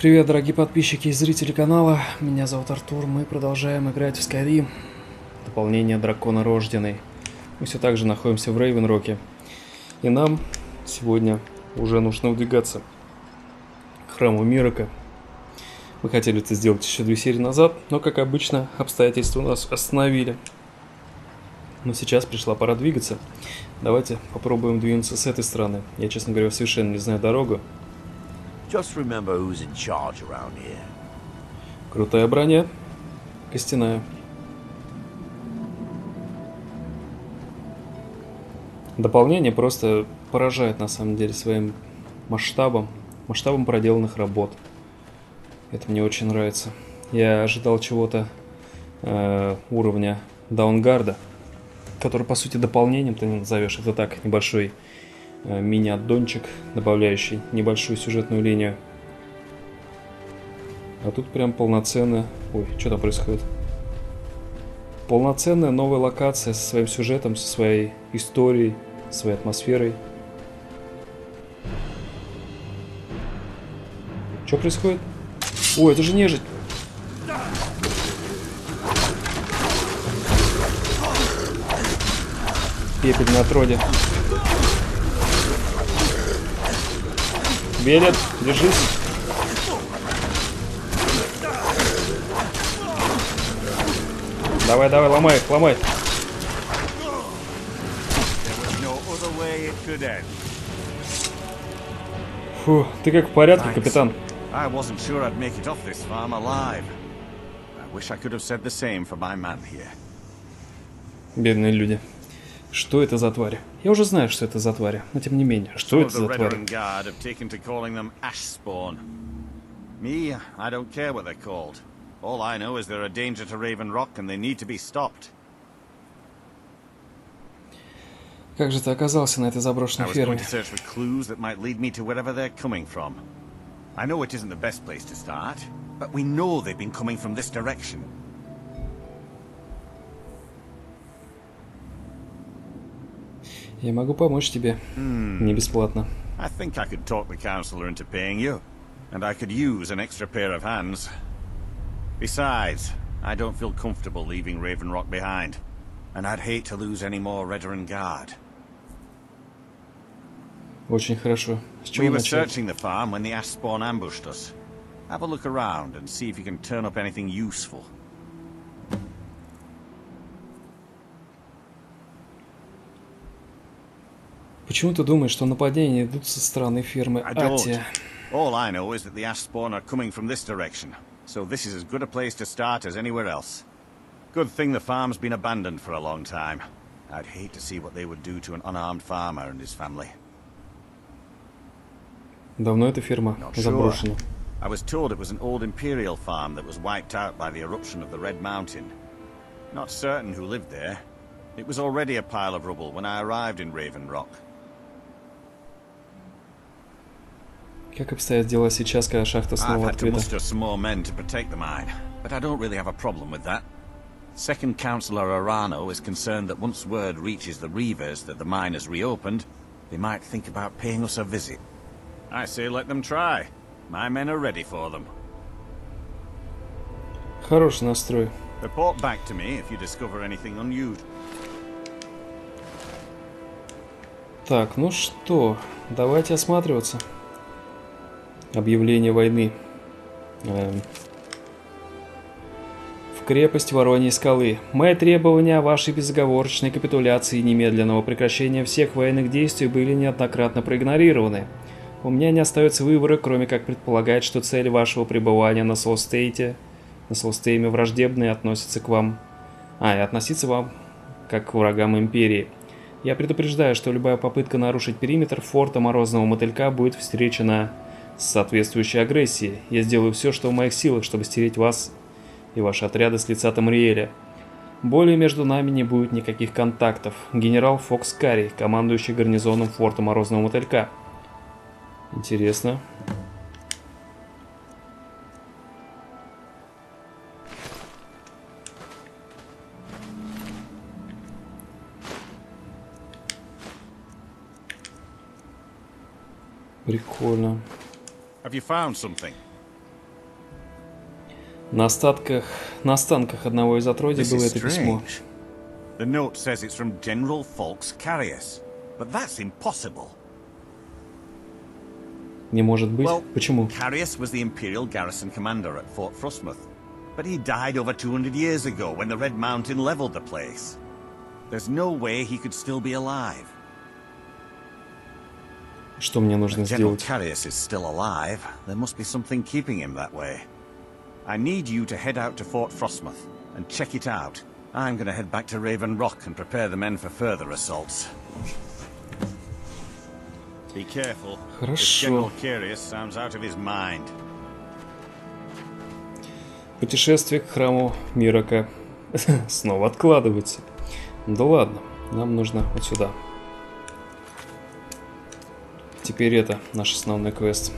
Привет, дорогие подписчики и зрители канала. Меня зовут Артур. Мы продолжаем играть в Skyrim. Дополнение Дракона Рожденный. Мы все так же находимся в Рейвенроке. И нам сегодня уже нужно удвигаться к храму Мирока. Мы хотели это сделать еще две серии назад, но, как обычно, обстоятельства нас остановили. Но сейчас пришла пора двигаться. Давайте попробуем двинуться с этой стороны. Я, честно говоря, совершенно не знаю дорогу. Just remember who's in charge around here. Крутая броня. Костяная. Дополнение просто поражает на самом деле своим масштабом, масштабом проделанных работ. Это мне очень нравится. Я ожидал чего-то э, уровня даунгарда, который по сути дополнением ты не назовешь. Это так, небольшой мини-аддончик, добавляющий небольшую сюжетную линию. А тут прям полноценная... Ой, что там происходит? Полноценная новая локация со своим сюжетом, со своей историей, своей атмосферой. Что происходит? Ой, это же нежить! Пепель на троде. Велет, держись. Давай, давай, ломай их, ломай. Фу, ты как в порядке, капитан? I wasn't sure I'd make it off this farm alive. I wish I could have said the same for my man here. Бедные люди. Что это за твари? Я уже знаю, что это за твари, но тем не менее, что это за твари? Redoran Guard have taken to calling them Ashspawn. Me, I don't care what they're called. All I know is they're a danger to Raven Rock and they need to be stopped. Как же ты оказался на этой заброшенной ферме? I know it isn't the best place to start, but we know they've been coming from this direction. Я могу помочь тебе. Не бесплатно. I think I could talk the Councillor into paying you. And I could use an extra pair of hands. Besides, I don't feel comfortable leaving Raven Rock behind. And I'd hate to lose any more Redoran Guard. Очень хорошо. С чего We were начать? searching the farm when the Ash spawn ambushed us. Have a look around and see if you can turn up anything useful. Почему ты думаешь, что нападения идут со стороны don't. Атия? All I know is that the Ash spawn are coming from this direction, so this is as good a place to start as anywhere else. Good thing the farm's been abandoned for a long time. I'd hate to see what they would do to an unarmed farmer and his family. Давно эта ферма sure. заброшена? I was told it was an old Imperial farm that was wiped out by the eruption of the Red Mountain. Not certain who lived there. It was already a pile of rubble when I arrived in Raven Rock. Как обстоят дела сейчас, когда шахта снова открыта? but I don't really have a problem with that. Second Councillor Arano is concerned that once word reaches the Reavers that the mine has reopened, they might think about paying us a visit. I say let them try. My men are ready for them. Хороший настрой. Report back to me if you discover anything unusual. Так, ну что, давайте осматриваться. Объявление войны. Эм. В крепость Вороньей скалы. Мои требования о вашей безоговорочной капитуляции и немедленного прекращения всех военных действий были неоднократно проигнорированы. У меня не остается выбора, кроме как предполагать, что цель вашего пребывания на Солстейте, на Солстейме враждебны и относятся к вам... А, и относиться вам как к врагам Империи. Я предупреждаю, что любая попытка нарушить периметр форта Морозного Мотылька будет встречена с соответствующей агрессией. Я сделаю все, что в моих силах, чтобы стереть вас и ваши отряды с лица Тамриэля. Более между нами не будет никаких контактов. Генерал Фокс Карри, командующий гарнизоном форта Морозного Мотылька. Интересно. Прикольно. Have you found something? На остатках, на останках одного из отродий This было is это письмо. strange. The note says it's from General Falks Carius, but that's impossible. Не может быть. Well, Почему? Carius was the Imperial garrison commander at Fort Frostmouth, but he died over 200 years ago when the Red Mountain leveled the place. There's no way he could still be alive. Что мне нужно сделать? Carius is still alive, there must be something keeping him that way. I need you to head out to Fort Frostmouth and check it out. I'm to head back to Raven Rock and prepare the men for further assaults. Be careful. Хорошо. Carius sounds out of his mind. Путешествие к храму Мирака снова откладывается. Да ладно, нам нужно вот сюда. Теперь это наш основной квест.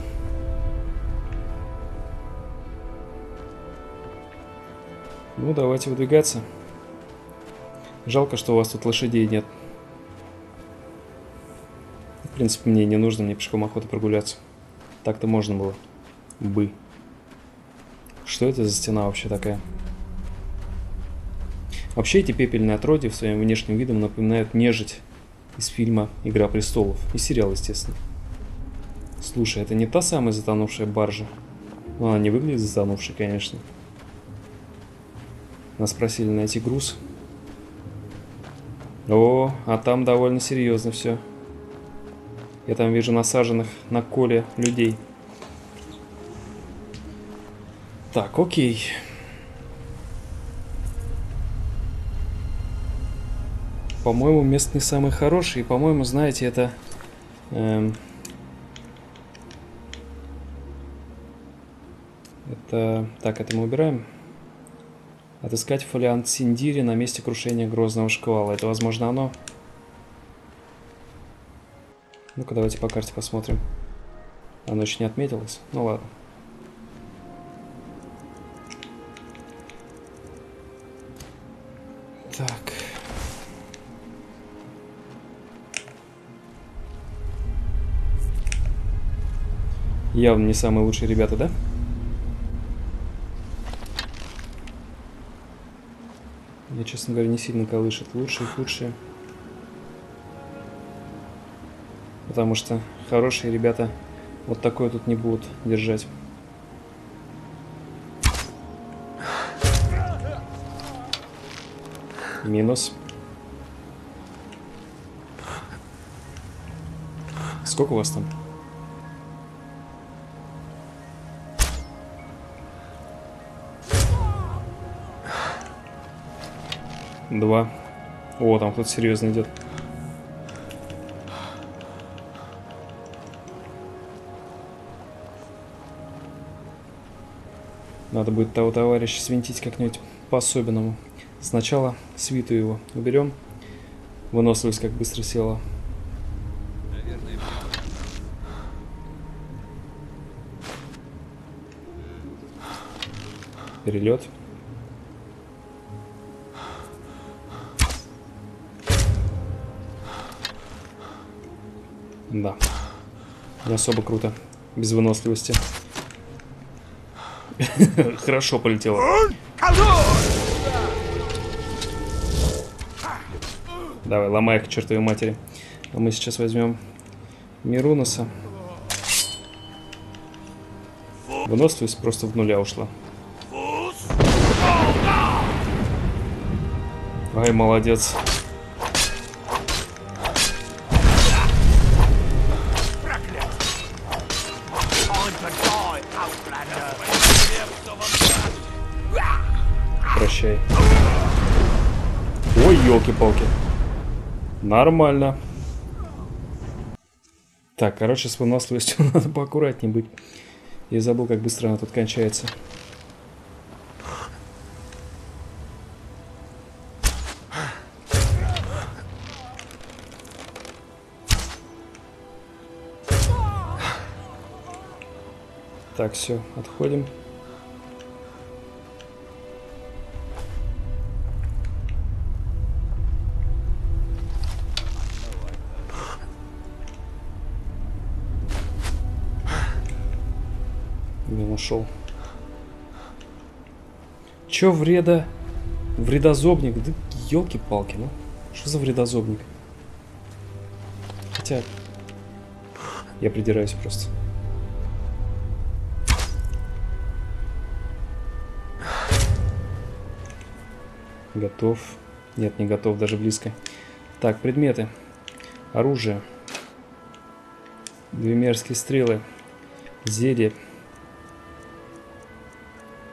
Ну, давайте выдвигаться. Жалко, что у вас тут лошадей нет. В принципе, мне не нужно, мне пешком охота прогуляться. Так-то можно было. Бы. Что это за стена вообще такая? Вообще эти пепельные отродья в своем внешнем видом напоминают нежить из фильма «Игра престолов» и сериал, естественно. Слушай, это не та самая затонувшая баржа? Ну, она не выглядит затонувшей, конечно. Нас просили найти груз. О, а там довольно серьезно все. Я там вижу насаженных на коле людей. Так, окей. По-моему, место не самый хороший. И, по-моему, знаете, это... эм, это... Так, это мы убираем. Отыскать фолиант Синдири на месте крушения грозного шквала. Это, возможно, оно? Ну-ка, давайте по карте посмотрим. Оно еще не отметилось. Ну ладно. Так. Явно не самые лучшие ребята, да? Я, честно говоря, не сильно колышет. Лучшие, худшие. Потому что хорошие ребята вот такое тут не будут держать. Минус. Сколько у вас там? Два. О, там кто-то серьезно идет. Надо будет того товарища свинтить как-нибудь по-особенному. Сначала свиту его уберем. Выносливость как быстро села. Перелет. Не особо круто. Без выносливости. Хорошо полетело. Давай, ломай их к чертовой матери. А мы сейчас возьмем Мирунаса. Выносливость просто в нуля ушла. Ай, молодец. Елки-палки. Нормально. Так, короче, с выносливостью надо поаккуратнее быть. Я забыл, как быстро она тут кончается. Так, все, отходим. Ушел. Чё вреда? Вредозобник? Да елки-палки, ну. Что за вредозобник? Хотя... Я придираюсь просто. Готов. Нет, не готов, даже близко. Так, предметы. Оружие. Две мерзкие стрелы. Зелье.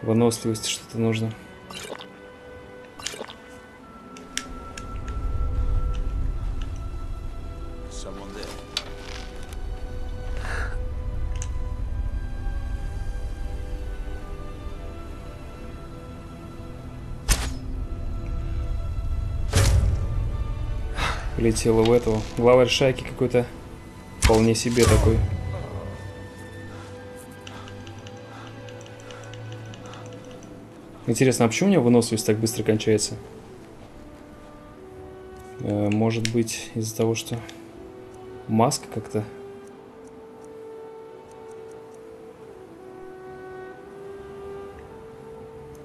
Выносливости что-то нужно. Полетела в этого. Главарь шайки какой-то вполне себе такой. Интересно, а почему у меня выносливость так быстро кончается? Э, может быть, из-за того, что маска как-то...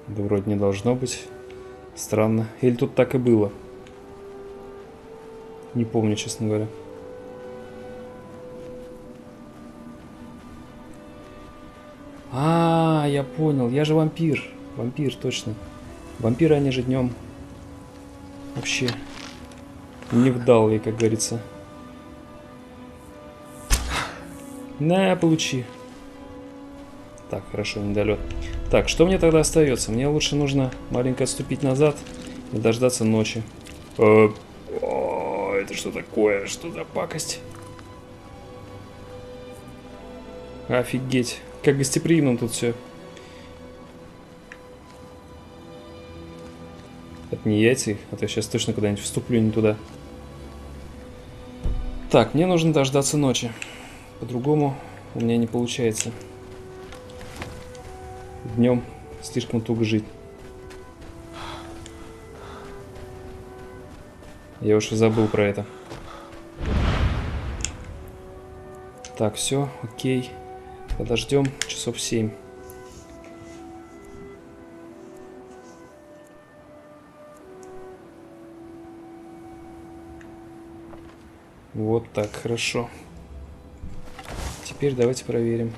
Да вроде не должно быть. Странно. Или тут так и было? Не помню, честно говоря. А, я понял. Я же вампир. Вампир, точно. Вампиры, они же днем вообще не вдалые, как говорится. На, получи. Так, хорошо, недолет. Так, что мне тогда остается? Мне лучше нужно маленько отступить назад и дождаться ночи. Э, о, это что такое? Что за пакость? Офигеть. Как гостеприимно тут все. Это не яйца, а то я сейчас точно куда-нибудь вступлю не туда. Так, мне нужно дождаться ночи. По-другому у меня не получается. Днем слишком туго жить. Я уж и забыл про это. Так, все, окей. Подождем часов 7. Вот так, хорошо. Теперь давайте проверим.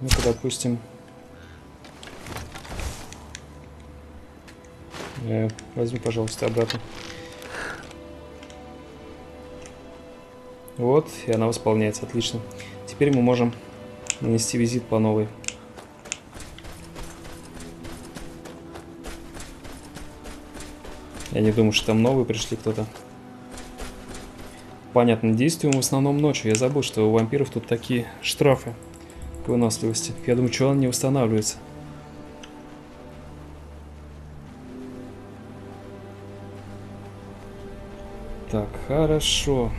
Ну-ка, допустим... Э, возьми, пожалуйста, обратно. Вот, и она восполняется, отлично. Теперь мы можем нанести визит по новой. Я не думаю, что там новые пришли кто-то. Понятно, действуем в основном ночью. Я забыл, что у вампиров тут такие штрафы к выносливости. Я думаю, что он не восстанавливается. Так, хорошо.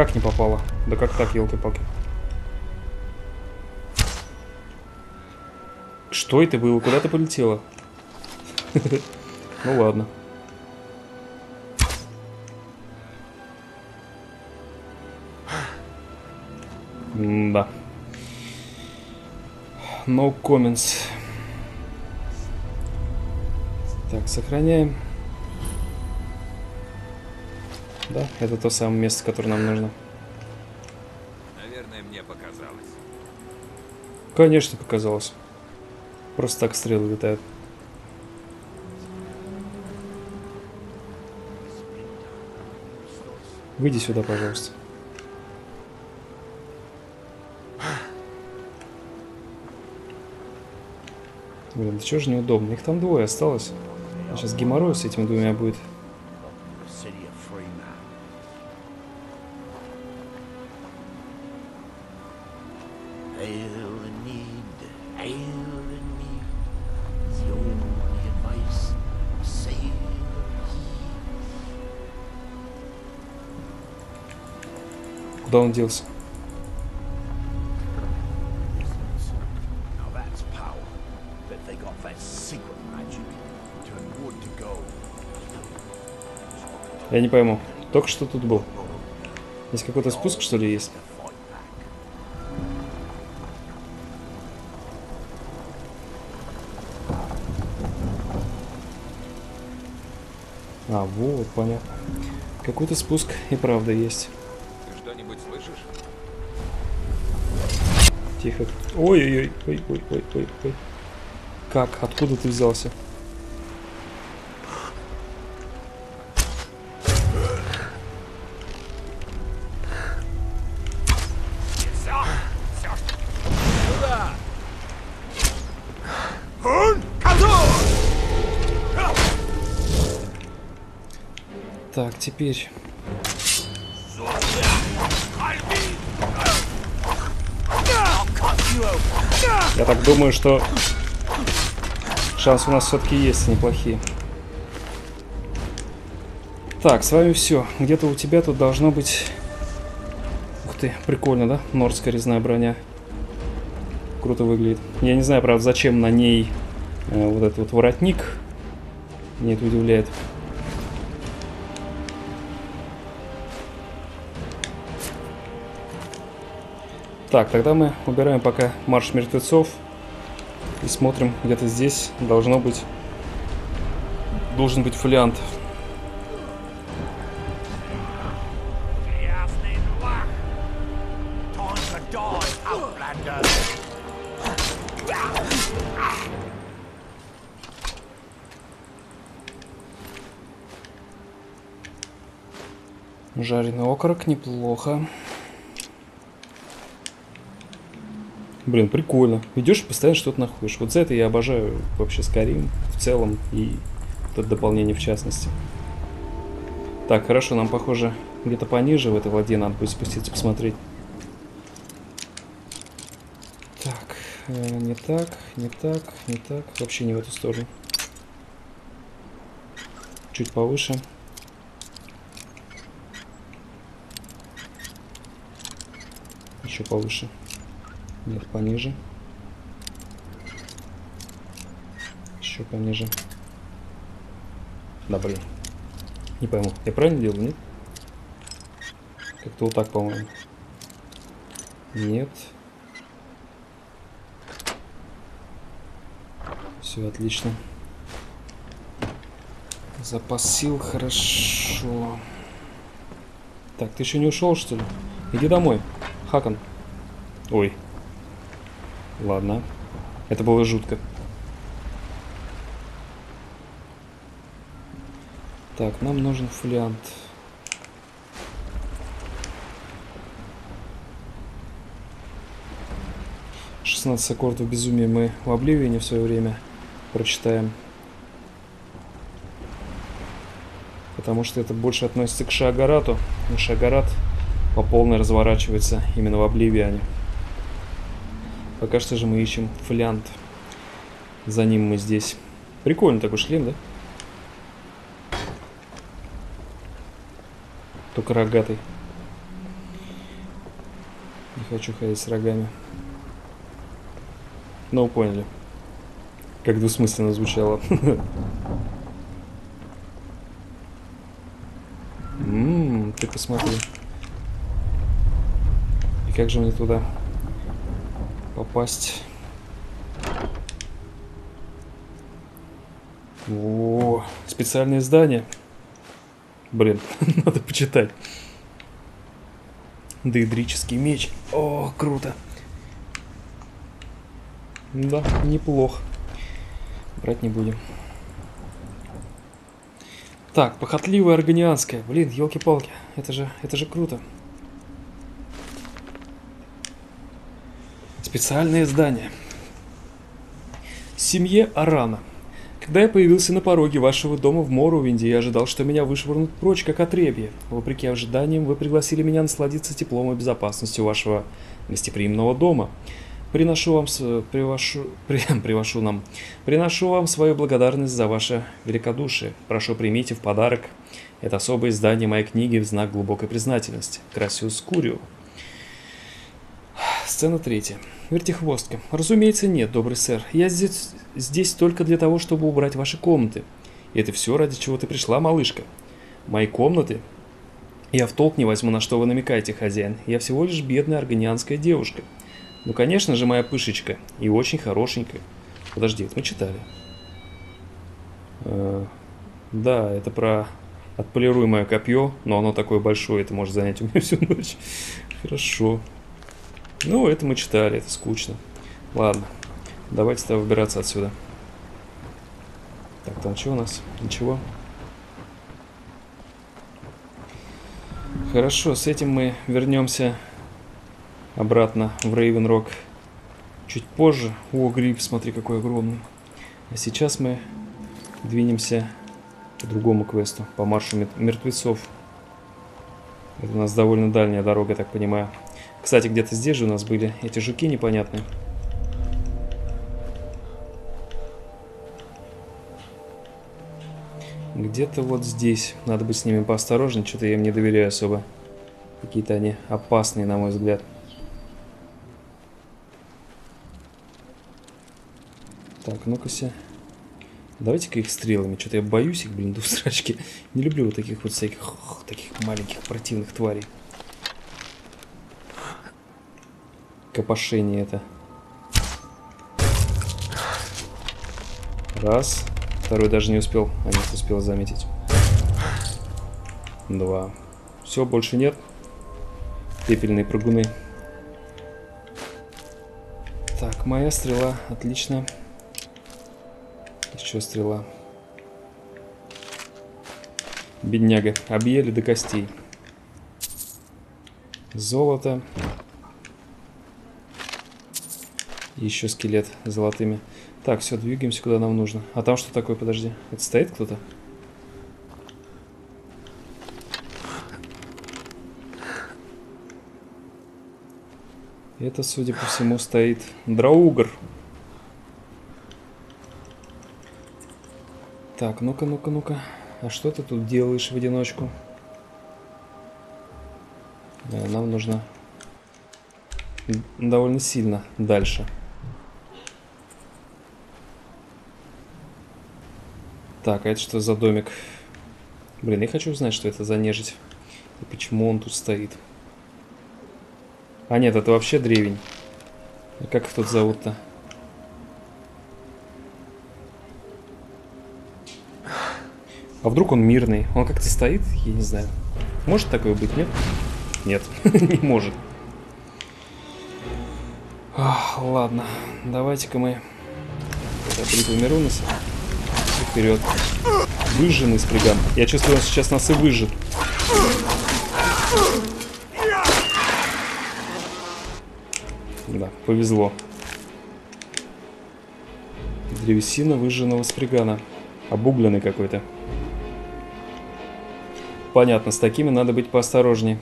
Как не попало? Да как так, елки-палки? Что это было? Куда ты полетела? Ну ладно. Да. No comments. Так, сохраняем. Да, это то самое место, которое нам нужно. Наверное, мне показалось. Конечно, показалось. Просто так стрелы летают. Выйди сюда, пожалуйста. Блин, да чего же неудобно? Их там двое осталось. Сейчас геморрой с этими двумя будет. Куда он делся? Я не пойму. Только что тут был. Есть какой-то спуск, что ли, есть? А, вот, понятно. Какой-то спуск и правда есть. Тихо. Ой-ой-ой, ой-ой-ой-ой. ой. Как? Откуда ты взялся? Так, теперь... Я так думаю, что шансы у нас все-таки есть неплохие. Так, с вами все. Где-то у тебя тут должно быть... Ух ты, прикольно, да? Нордская резная броня. Круто выглядит. Я не знаю, правда, зачем на ней э, вот этот вот воротник. Меня это удивляет. Так, тогда мы убираем пока марш мертвецов. И смотрим, где-то здесь должно быть... Должен быть фолиант. Жареный окорок, неплохо. Блин, прикольно. Идешь и постоянно что-то находишь. Вот за это я обожаю вообще Skyrim в целом и это дополнение в частности. Так, хорошо, нам похоже где-то пониже в этой воде надо будет спуститься посмотреть. Так, э, не так, не так, не так. Вообще не в эту сторону. Чуть повыше. Еще повыше. Нет, пониже. Еще пониже. Да, блин. Не пойму. Я правильно делаю, нет? Как-то вот так, по-моему. Нет. Все отлично. Запас сил хорошо. Так, ты еще не ушел, что ли? Иди домой. Хакан. Ой. Ладно. Это было жутко. Так, нам нужен фолиант. Шестнадцать аккордов безумия мы в Обливине в свое время прочитаем. Потому что это больше относится к Шагарату. И Шагарат по полной разворачивается именно в Обливиане. Пока что же мы ищем флянт. За ним мы здесь. Прикольный такой шлем, да? Только рогатый. Не хочу ходить с рогами. Ну, поняли. Как двусмысленно звучало. Ммм, ты посмотри. И как же мне туда попасть? О, специальное здание. Блин, надо почитать. Дейдрический меч. О, круто. Да, неплохо. Брать не будем. Так, похотливая органианская. Блин, елки-палки. Это же, это же круто. Специальное здание. Семье Арана. Когда я появился на пороге вашего дома в Моровинде, я ожидал, что меня вышвырнут прочь, как отребье. Вопреки ожиданиям, вы пригласили меня насладиться теплом и безопасностью вашего гостеприимного дома. Приношу вам, привошу, при, привошу нам, приношу вам свою благодарность за ваше великодушие. Прошу, примите в подарок это особое издание моей книги в знак глубокой признательности. Красиус Курио. Сцена третья. Вертихвостка. Разумеется, нет, добрый сэр. Я здесь, здесь только для того, чтобы убрать ваши комнаты. И это все, ради чего ты пришла, малышка. Мои комнаты? Я в толк не возьму, на что вы намекаете, хозяин. Я всего лишь бедная аргонианская девушка. Ну, конечно же, моя пышечка. И очень хорошенькая. Подожди, это мы читали. Э, да, это про отполируемое копье, но оно такое большое, это может занять у меня всю ночь. Хорошо. Ну, это мы читали, это скучно. Ладно, давайте тогда выбираться отсюда. Так, там что у нас? Ничего. Хорошо, с этим мы вернемся обратно в Рейвенрок чуть позже. О, гриб, смотри, какой огромный. А сейчас мы двинемся по другому квесту, по маршу мертвецов. Это у нас довольно дальняя дорога, я так понимаю. Кстати, где-то здесь же у нас были эти жуки непонятные. Где-то вот здесь. Надо быть с ними поосторожнее, что-то я им не доверяю особо. Какие-то они опасные, на мой взгляд. Так, ну-ка-ся. Давайте-ка их стрелами. Что-то я боюсь их, блин, до срачки. Не люблю вот таких вот всяких, таких маленьких противных тварей. Копошение это. Раз. Второй даже не успел, а нет, успел заметить. Два. Все, больше нет. Пепельные прыгуны. Так, моя стрела, отлично. Еще стрела. Бедняга, объели до костей. Золото. Еще скелет золотыми. Так, все, двигаемся, куда нам нужно. А там что такое, подожди? Это стоит кто-то? Это, судя по всему, стоит Драугр. Так, ну-ка, ну-ка, ну-ка. А что ты тут делаешь в одиночку? Нам нужно довольно сильно дальше. Так, а это что за домик? Блин, я хочу узнать, что это за нежить. И почему он тут стоит. А нет, это вообще древень. А как их тут зовут-то? А вдруг он мирный? Он как-то стоит? Я не знаю. Может такое быть, нет? Нет, не может. Ладно, давайте-ка мы... Это бритву Мируноса вперед. Выжженный сприган. Я чувствую, он сейчас нас и выжжет. Да, повезло. Древесина выжженного спригана. Обугленный какой-то. Понятно, с такими надо быть поосторожнее.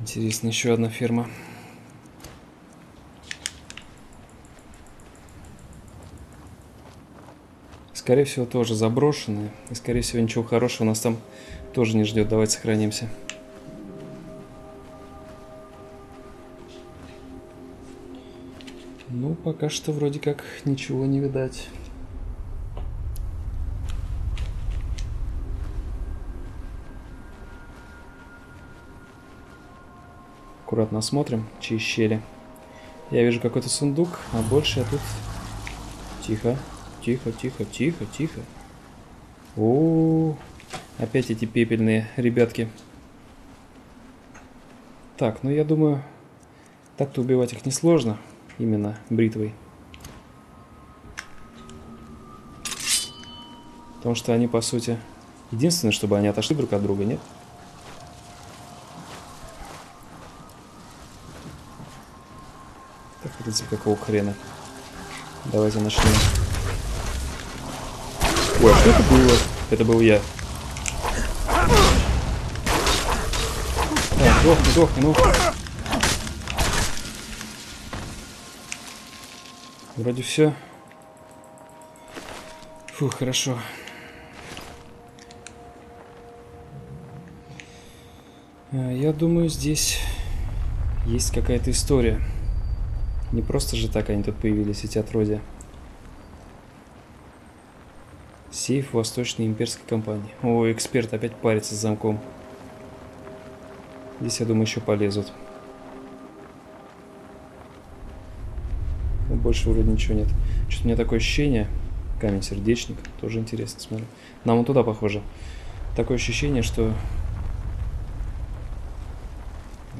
Интересно, еще одна ферма. Скорее всего, тоже заброшенные. И, скорее всего, ничего хорошего нас там тоже не ждет. Давайте сохранимся. Ну, пока что вроде как ничего не видать. Аккуратно осмотрим, чьи щели. Я вижу какой-то сундук, а больше я тут... Тихо. Тихо, тихо, тихо, тихо. О, опять эти пепельные ребятки. Так, ну я думаю, так-то убивать их несложно, именно бритвой. Потому что они, по сути, единственное, чтобы они отошли друг от друга, нет? Так, в принципе, какого хрена? Давайте начнем. Ой, что это было? Это был я. Так, сдохни, ну. Вроде все. Фу, хорошо. А, я думаю, здесь есть какая-то история. Не просто же так они тут появились, эти отродья. Сейф Восточной имперской компании. О, эксперт опять парится с замком. Здесь, я думаю, еще полезут. Но больше вроде ничего нет. Что-то у меня такое ощущение. Камень сердечник. Тоже интересно, смотрю. Нам вот туда похоже. Такое ощущение, что...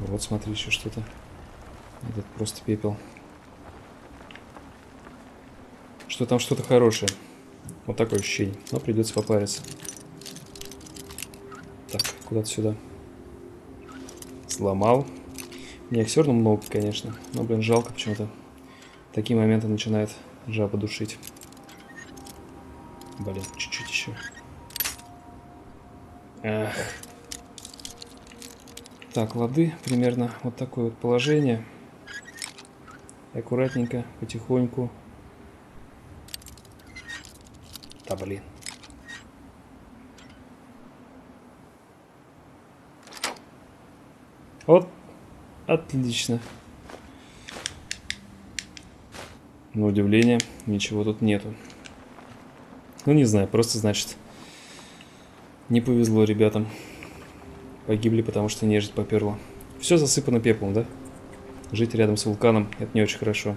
Вот смотри, еще что-то. Этот просто пепел. Что там что-то хорошее. Вот такое ощущение. Но придется попариться. Так, куда-то сюда. Сломал. Мне их все равно много, конечно. Но, блин, жалко почему-то. Такие моменты начинает жаба душить. Блин, чуть-чуть еще. Эх. Так, лады примерно вот такое вот положение. Аккуратненько, потихоньку. Да блин. Вот, отлично. На удивление, ничего тут нету. Ну, не знаю, просто значит, не повезло ребятам. Погибли, потому что нежить поперла. Все засыпано пеплом, да? Жить рядом с вулканом – это не очень хорошо.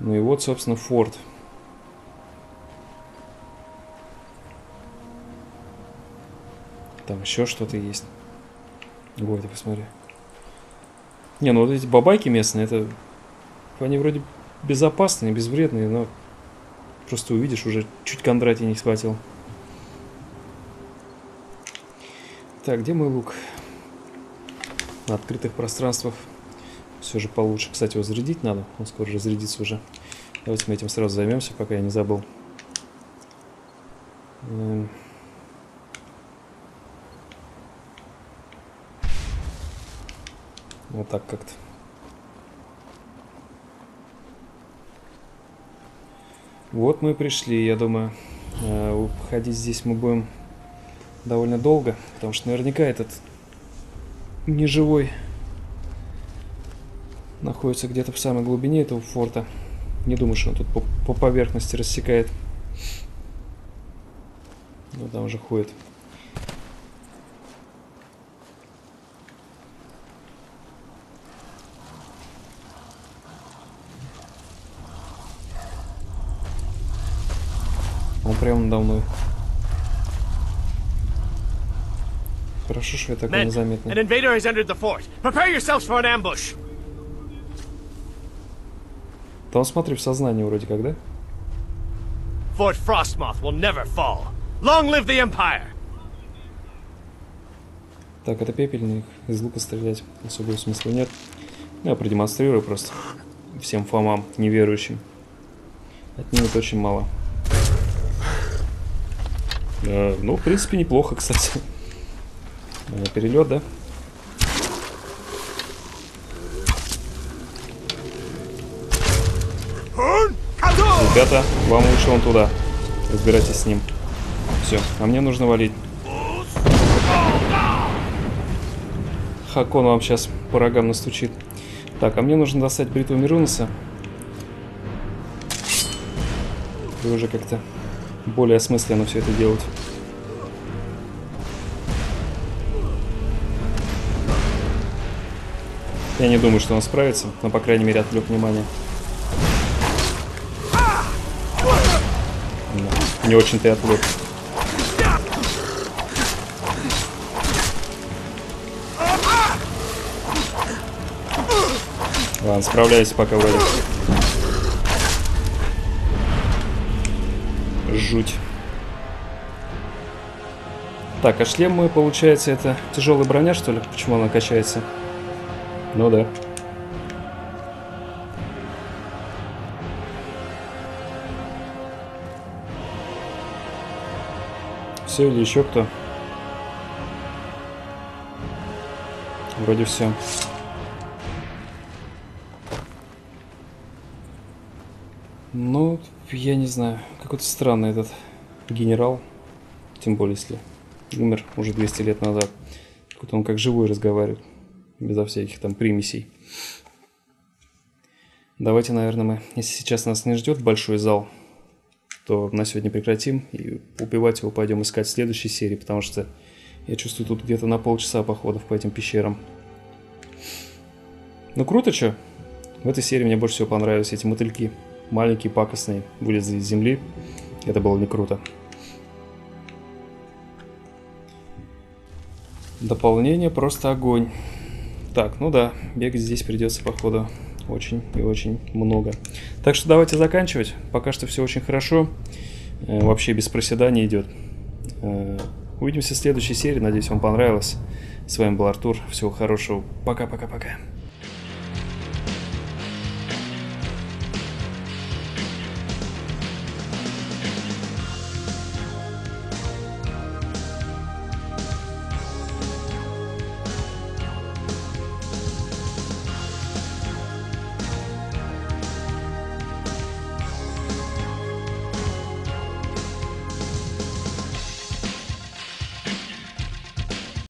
Ну и вот, собственно, форт. Там еще что-то есть. Вот, ты посмотри. Не, ну вот эти бабайки местные, это... Они вроде безопасные, безвредные, но... Просто увидишь, уже чуть Кондратий не схватил. Так, где мой лук? На открытых пространствах все же получше. Кстати, его зарядить надо. Он скоро разрядится уже. Давайте мы этим сразу займемся, пока я не забыл. Эм. Вот так как-то. Вот мы и пришли, я думаю. Э, ходить здесь мы будем довольно долго, потому что наверняка этот неживой находится где-то в самой глубине этого форта. Не думаю, что он тут по, по поверхности рассекает. Но там уже ходит. Прямо надо мной. Хорошо, что я такой незаметный. an invader has entered the fort. Prepare yourselves for an ambush. Да он, смотри, в сознании вроде как, да? Fort Frostmoth will never fall. Long live the Empire! Так, это пепельник. Из лука стрелять особого смысла нет. Я продемонстрирую просто всем фомам неверующим. Отнимет очень мало. Э, ну, в принципе, неплохо, кстати. Э, Перелет, да? Ребята, вам лучше вон туда. Разбирайтесь с ним. Все, а мне нужно валить. Хакон вам сейчас по рогам настучит. Так, а мне нужно достать бритву Мирунуса. И уже как-то более осмысленно все это делать. Я не думаю, что он справится, но, по крайней мере, отвлек внимание. Не очень-то и отвлек. Ладно, справляюсь пока вроде. Жуть. Так, а шлем мой, получается, это тяжелая броня, что ли? Почему она качается? Ну да. Все или еще кто? Вроде все. Я не знаю. Какой-то странный этот генерал. Тем более, если умер уже 200 лет назад. Какой-то он как живой разговаривает. Безо всяких там примесей. Давайте, наверное, мы... Если сейчас нас не ждет большой зал, что на сегодня прекратим и убивать его пойдем искать в следующей серии, потому что я чувствую тут где-то на полчаса походов по этим пещерам. Ну круто что. В этой серии мне больше всего понравились эти мотыльки. Маленькие, пакостные, вылезли из земли. Это было не круто. Дополнение просто огонь. Так, ну да, бегать здесь придется, походу, очень и очень много. Так что давайте заканчивать. Пока что все очень хорошо. Э, вообще без проседания идет. Э, увидимся в следующей серии. Надеюсь, вам понравилось. С вами был Артур. Всего хорошего. Пока-пока-пока.